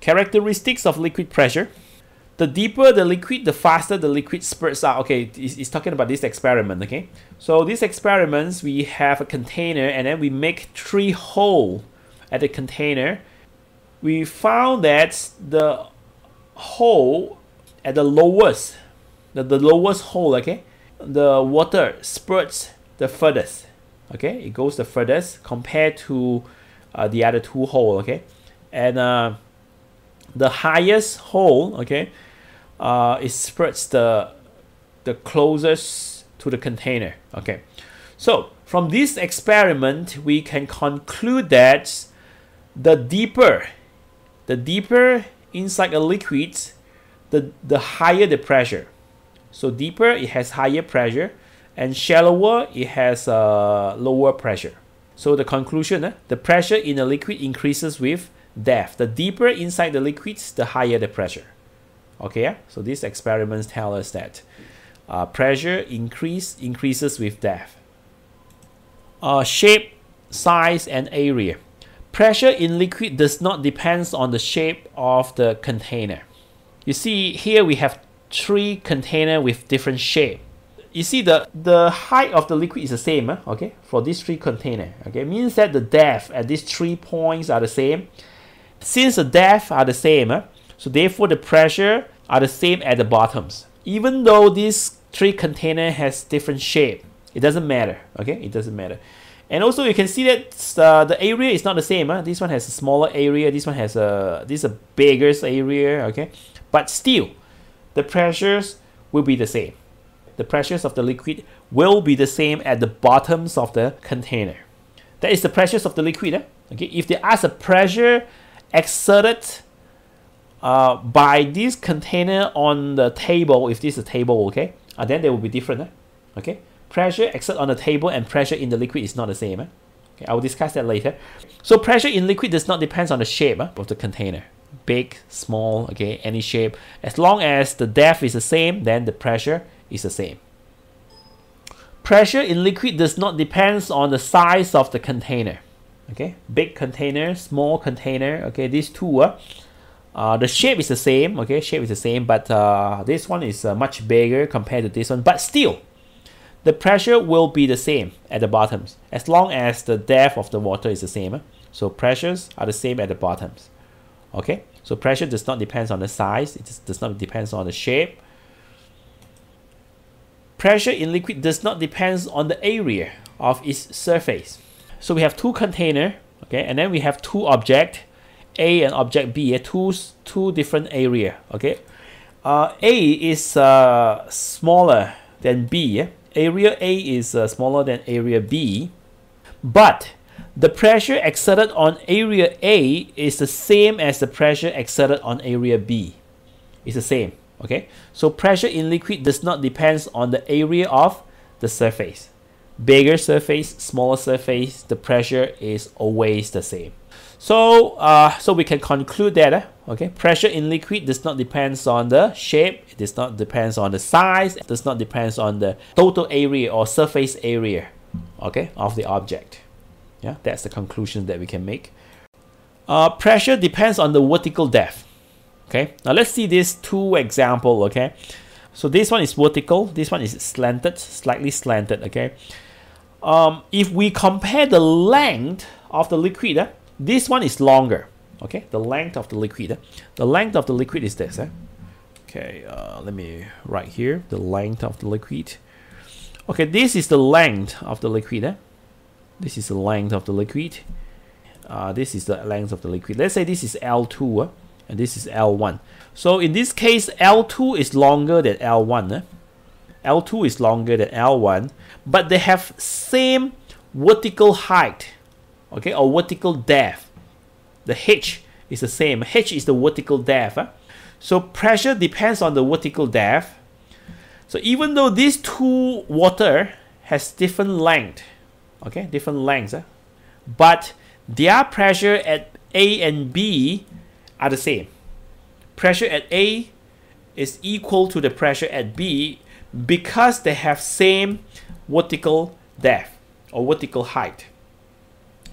Characteristics of liquid pressure. The deeper the liquid, the faster the liquid spurts out. Okay, it's, talking about this experiment, okay? So these experiments, we have a container and then we make three hole at the container. We found that the hole at the lowest, the, the lowest hole, okay, the water spurts the furthest, okay, it goes the furthest compared to uh, the other two hole, okay, and uh, the highest hole, okay, uh, it spreads the the closest to the container, okay. So from this experiment, we can conclude that the deeper, the deeper inside a liquid, the, the higher the pressure. So deeper, it has higher pressure, and shallower, it has uh, lower pressure. So the conclusion, uh, the pressure in a liquid increases with depth. The deeper inside the liquids, the higher the pressure. Okay, so these experiments tell us that uh, pressure increase increases with depth. Uh, shape, size, and area. Pressure in liquid does not depend on the shape of the container. You see here we have three container with different shape. You see the, the height of the liquid is the same, okay, for these three container. Okay, means that the depth at these three points are the same. Since the depth are the same, so therefore the pressure are the same at the bottoms. Even though these three container has different shape, it doesn't matter, okay, it doesn't matter. And also you can see that uh, the area is not the same. Huh? This one has a smaller area. This one has a this is a bigger area. Okay, but still, the pressures will be the same. The pressures of the liquid will be the same at the bottoms of the container. That is the pressures of the liquid. Eh? Okay, if they ask a pressure exerted uh, by this container on the table, if this is a table, okay, uh, then they will be different. Eh? Okay, pressure exerted on the table and pressure in the liquid is not the same. Eh? Okay, I will discuss that later. So pressure in liquid does not depend on the shape eh, of the container big, small, okay, any shape. As long as the depth is the same, then the pressure is the same. Pressure in liquid does not depend on the size of the container. Okay, big container, small container, okay, these two, uh, uh, the shape is the same, okay, shape is the same, but uh, this one is uh, much bigger compared to this one, but still, the pressure will be the same at the bottoms, as long as the depth of the water is the same. Uh. So pressures are the same at the bottoms. Okay, so pressure does not depend on the size, it does not depend on the shape. Pressure in liquid does not depend on the area of its surface. So we have two container, okay, and then we have two object, A and object B, two, two different area, okay. Uh, A is uh, smaller than B, area A is uh, smaller than area B, but the pressure exerted on area A is the same as the pressure exerted on area B. It's the same, okay? So pressure in liquid does not depend on the area of the surface. Bigger surface, smaller surface, the pressure is always the same. So, uh, so we can conclude that, uh, okay, pressure in liquid does not depend on the shape, it does not depend on the size, it does not depend on the total area or surface area, okay, of the object. Yeah, that's the conclusion that we can make. Uh, pressure depends on the vertical depth. Okay, now let's see these two example. Okay, so this one is vertical, this one is slanted, slightly slanted. Okay, um, if we compare the length of the liquid, uh, this one is longer. Okay, the length of the liquid. Uh, the length of the liquid is this. Uh. Okay, uh, let me write here the length of the liquid. Okay, this is the length of the liquid. Uh. This is the length of the liquid. Uh, this is the length of the liquid. Let's say this is L2 uh, and this is L1. So in this case, L2 is longer than L1. Uh. L2 is longer than L1, but they have same vertical height, okay, or vertical depth. The H is the same. H is the vertical depth. Uh. So pressure depends on the vertical depth. So even though these two water has different length, okay different lengths eh? but their pressure at A and B are the same pressure at A is equal to the pressure at B because they have same vertical depth or vertical height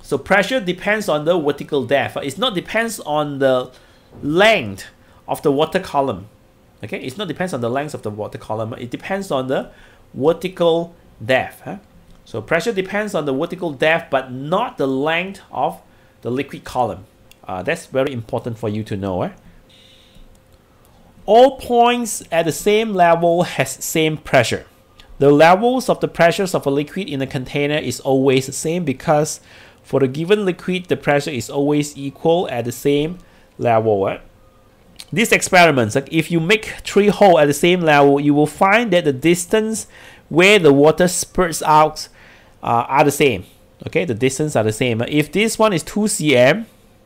so pressure depends on the vertical depth it's not depends on the length of the water column. Okay, it's not depends on the length of the water column. It depends on the vertical depth. Huh? So pressure depends on the vertical depth, but not the length of the liquid column. Uh, that's very important for you to know. Eh? All points at the same level has same pressure. The levels of the pressures of a liquid in a container is always the same because for the given liquid, the pressure is always equal at the same level. Eh? These experiments, like if you make three holes at the same level, you will find that the distance where the water spurts out uh, are the same. Okay, the distance are the same. If this one is 2 cm,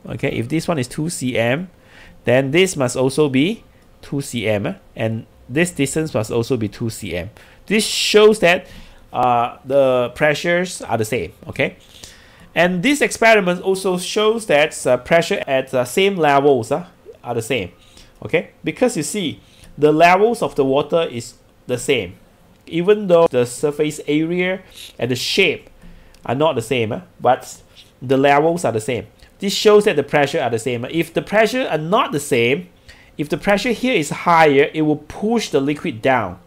okay, if this one is 2 cm, then this must also be 2 cm, and this distance must also be 2 cm. This shows that uh, the pressures are the same. Okay, and this experiment also shows that uh, pressure at the same levels uh, are the same. Okay, because you see the levels of the water is the same, even though the surface area and the shape are not the same, uh, but the levels are the same. This shows that the pressure are the same. If the pressure are not the same, if the pressure here is higher, it will push the liquid down.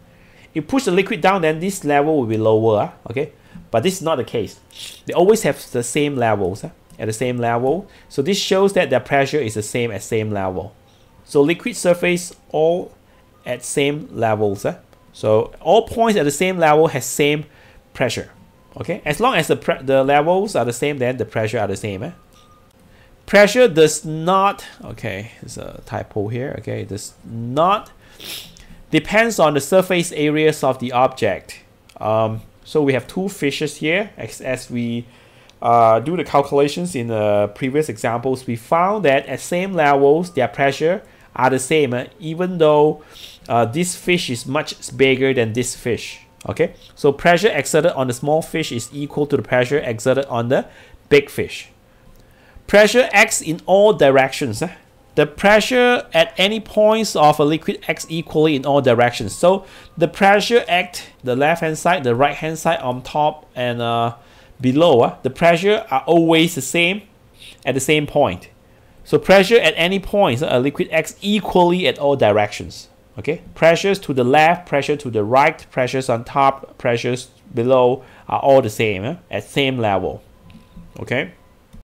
If push the liquid down, then this level will be lower, ah, okay? But this is not the case. They always have the same levels ah, at the same level. So this shows that the pressure is the same at same level. So liquid surface all at same levels. Ah. So all points at the same level has same pressure. Okay, as long as the, the levels are the same, then the pressure are the same. Eh? Pressure does not, okay, there's a typo here, okay, does not depends on the surface areas of the object. Um, so we have two fishes here as, as we uh, do the calculations in the previous examples. We found that at same levels, their pressure are the same, uh, even though uh, this fish is much bigger than this fish. Okay, so pressure exerted on the small fish is equal to the pressure exerted on the big fish. Pressure acts in all directions. Uh. The pressure at any points of a liquid acts equally in all directions. So the pressure act the left hand side, the right hand side on top and uh, below. Uh, the pressure are always the same at the same point. So pressure at any point, a liquid acts equally at all directions. Okay, pressures to the left, pressure to the right, pressures on top, pressures below are all the same eh? at same level. Okay.